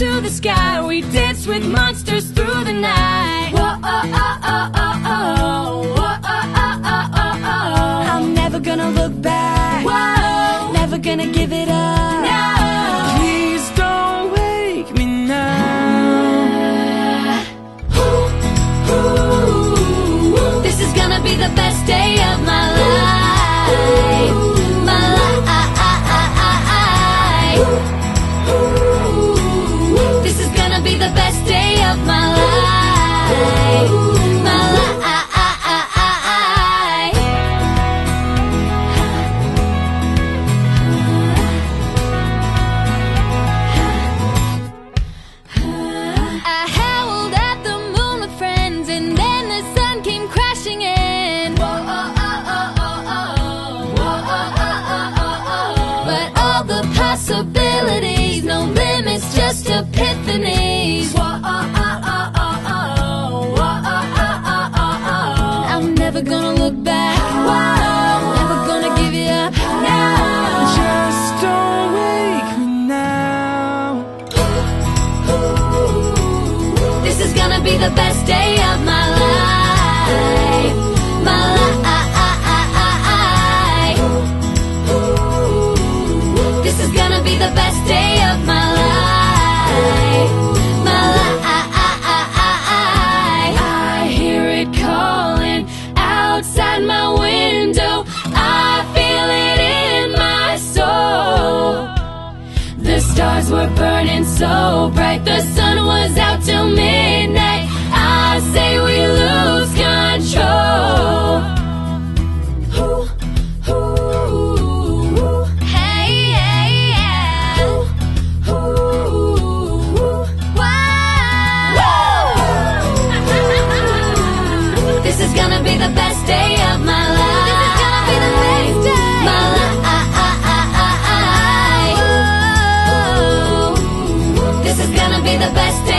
the sky. We danced with monsters through the night. Whoa, oh, oh, oh, oh, oh. Whoa, oh, oh, oh, oh, oh. I'm never gonna look back. Whoa. Never gonna give it up. No. Just epiphanies. I'm never gonna look back. Never gonna give it up. No. Just don't wake me now. This is gonna be the best day of my life. My life. This is gonna be the best day stars were burning so bright, the sun This is gonna be the best